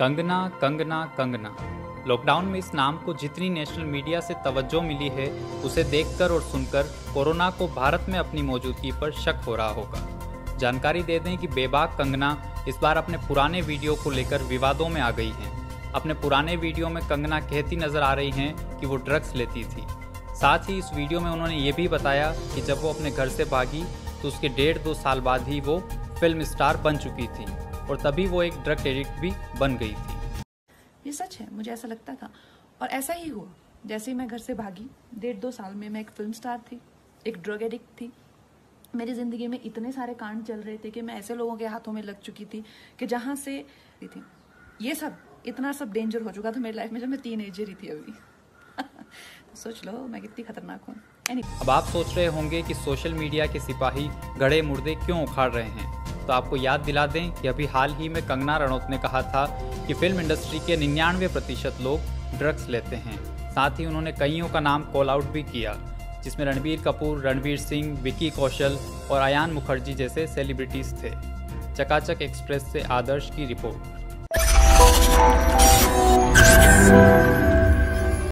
Kangana Kangana Kangana. Lockdown में इस नाम को जितनी नेशनल मीडिया से तवज्जो मिली है, उसे देखकर और सुनकर कोरोना को भारत में अपनी मौजूदगी पर शक हो रहा होगा। जानकारी दे दें कि बेबाक कंगना इस बार अपने पुराने वीडियो को लेकर विवादों में आ गई हैं। अपने पुराने वीडियो में कंगना कहती नज़र आ रही हैं कि वो ड्रग्स लेती थी। साथ ही इस वीडियो में उन्होंने ये भी बताया कि जब वो अपने घर से भागी तो उसके डेढ़ दो साल बाद ही वो फ़िल्म स्टार बन चुकी थी। और तभी वो एक ड्रग एडिक्ट भी बन गई थी। ये सच है मुझे ऐसा लगता था। और ऐसा ही हुआ जैसे ही मैं घर से भागी डेढ़ दो साल में मैं एक फ़िल्म स्टार थी एक ड्रग एडिक्ट थी। मेरी ज़िंदगी में इतने सारे कांड चल रहे थे कि मैं ऐसे लोगों के हाथों में लग चुकी थी कि जहाँ से थी। ये सब इतना सब डेंजर हो चुका था मेरी लाइफ में जब मैं तीन एजर ही थी अभी। तो सोच लो मैं कितनी खतरनाक हूँ। अब आप सोच रहे होंगे कि सोशल मीडिया के सिपाही गड़े मुर्दे क्यों उखाड़ रहे हैं? तो आपको याद दिला दें कि अभी हाल ही में कंगना रनौत ने कहा था कि फ़िल्म इंडस्ट्री के निन्यानवे प्रतिशत लोग ड्रग्स लेते हैं। साथ ही उन्होंने कईयों का नाम कॉल आउट भी किया, जिसमें रणबीर कपूर, रणबीर सिंह विकी कौशल और अयान मुखर्जी जैसे सेलिब्रिटीज थे। चकाचक एक्सप्रेस से आदर्श की रिपोर्ट।